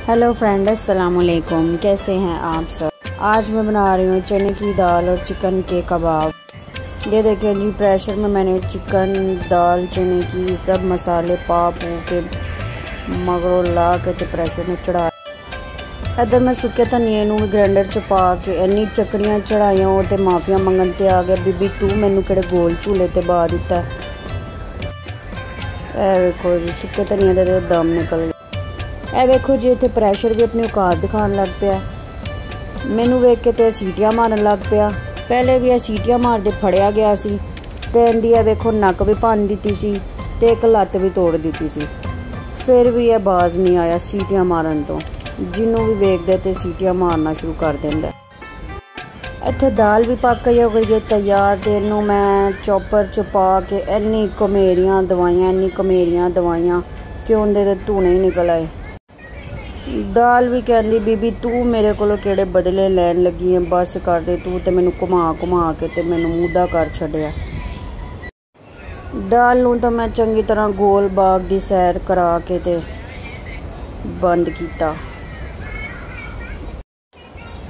Hello friend अस्सलाम वालेकुम कैसे हैं आप सब आज मैं बना रही हूँ चने की दाल और चिकन के कबाब ये देखें जी प्रेशर में मैंने चिकन दाल चने की सब मसाले पा पू के मगरों ला के तो प्रेशर में चढ़ा इधर मैं सुके धनिए भी ग्राइंडर च पा के इन्नी चकरियाँ चढ़ाइया तो माफिया मंगन ते आ गया बीबी तू मैनू कि गोल झूले ते बा दिता है वेखो जी सुके धनिया के दम निकल ਇਹ ਵੇਖੋ ਜੀ, ਇੱਥੇ ਪ੍ਰੈਸ਼ਰ ਵੀ ਆਪਣੀ ਔਕਾਤ ਦਿਖਾਉਣ ਲੱਗ ਪਿਆ। ਮੈਨੂੰ ਵੇਖ ਕੇ ਤੇ ਸੀਟੀਆਂ ਮਾਰਨ ਲੱਗ ਪਿਆ। ਪਹਿਲੇ ਵੀ ਇਹ ਸੀਟੀਆਂ ਮਾਰਦੇ ਫੜਿਆ ਗਿਆ ਸੀ ਤੇ ਇਹਦੀ ਇਹ ਵੇਖੋ ਨੱਕ ਵੀ ਭੰਨ ਦਿੱਤੀ ਸੀ ਤੇ ਇੱਕ ਲੱਤ ਵੀ ਤੋੜ ਦਿੱਤੀ ਸੀ। ਫਿਰ ਵੀ ਇਹ ਬਾਜ਼ ਨਹੀਂ ਆਇਆ ਸੀਟੀਆਂ ਮਾਰਨ ਤੋਂ। ਜਿਹਨੂੰ ਵੀ ਵੇਖਦੇ ਤੇ ਸੀਟੀਆਂ ਮਾਰਨਾ ਸ਼ੁਰੂ ਕਰ ਦਿੰਦਾ ਇੱਥੇ ਦਾਲ ਵੀ ਪੱਕ ਗਈ ਹੋ ਗਈ ਹੈ ਤਿਆਰ ਤੇ ਇਹਨੂੰ ਮੈਂ ਚੌਪਰ ਚ ਪਾ ਕੇ ਇੰਨੀ ਕਮੇਰੀਆਂ ਦਵਾਈਆਂ, ਇੰਨੀ ਕਮੇਰੀਆਂ ਦਵਾਈਆਂ ਕਿ ਉਹਦੇ ਤੇ ਧੂਣੇ ਹੀ ਨਿਕਲ ਆਏ? ਦਾਲ ਵੀ ਕਹਿੰਦੀ, ਬੀਬੀ ਤੂੰ ਮੇਰੇ ਕੋਲੋਂ ਕਿਹੜੇ ਬਦਲੇ ਲੈਣ ਲੱਗੀ ਐ ਬਸ ਕਰ ਦੇ, ਤੂੰ ਤੇ ਮੈਨੂੰ ਘੁਮਾ ਘੁਮਾ ਕੇ ਤੇ ਮੈਨੂੰ ਮੂਦਾ ਕਰ ਛੱਡਿਆ। ਦਾਲ ਨੂੰ ਤਾਂ ਮੈਂ ਚੰਗੀ ਤਰ੍ਹਾਂ ਗੋਲ ਬਾਗ ਦੀ ਸੈਰ ਕਰਾ ਕੇ ਤੇ ਬੰਦ ਕੀਤਾ।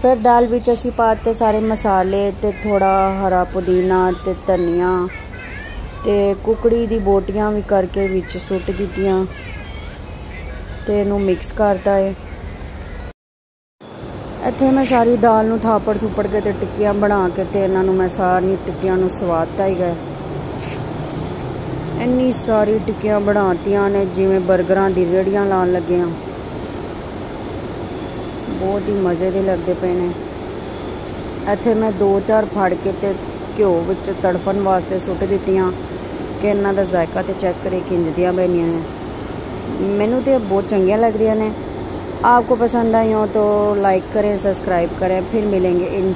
ਫਿਰ ਦਾਲ ਵਿੱਚ ਅਸੀਂ ਪਾਤੇ ਸਾਰੇ ਮਸਾਲੇ ਤੇ ਥੋੜਾ ਹਰਾ ਪੁਦੀਨਾ ਤੇ ਧਨੀਆ ਤੇ ਕੁਕੜੀ ਦੀ ਬੋਟੀਆਂ ਵੀ ਕਰਕੇ ਵਿੱਚ ਸੁੱਟ ਦਿੱਤੀਆਂ। ਤੇ ਇਹਨੂੰ ਮਿਕਸ ਕਰਤਾ ਏ। ਇੱਥੇ ਮੈਂ ਸਾਰੀ ਦਾਲ ਨੂੰ ਥਾਪੜ ਥੁਪੜ ਕੇ ਤੇ ਟਿੱਕੀਆਂ ਬਣਾ ਕੇ ਤੇ ਇਹਨਾਂ ਨੂੰ ਮੈਂ ਸਾਰੀ ਟਿੱਕੀਆਂ ਨੂੰ ਸਵਾਦਤਾ ਹੀ ਗਏ ਇੰਨੀ ਸਾਰੀ ਟਿੱਕੀਆਂ ਬਣਾਤੀਆਂ ਨੇ, ਜਿਵੇਂ 버ਗਰਾਂ ਦੀ ਰੇੜੀਆਂ ਲਾਉਣ ਲੱਗੀਆਂ। ਬਹੁਤ ਹੀ ਮਜ਼ੇ ਦੇ ਲੱਗਦੇ ਪਏ ਨੇ। ਇੱਥੇ ਮੈਂ ਦੋ ਚਾਰ ਫੜ ਕੇ ਤੇ ਘਿਓ ਵਿੱਚ ਤੜਫਣ ਵਾਸਤੇ ਸੁੱਟ ਦਿੱਤੀਆਂ ਕਿ ਇਹਨਾਂ ਦਾ ਜ਼ਾਇਕਾ ਤੇ ਚੈੱਕ ਕਰੇ ਕਿੰਜਦੀਆਂ ਬਣੀਆਂ ਨੇ। मैनू तो बहुत चंगिया लग रही ने आपको पसंद आई हो तो लाइक करें सब्सक्राइब करें फिर मिलेंगे इन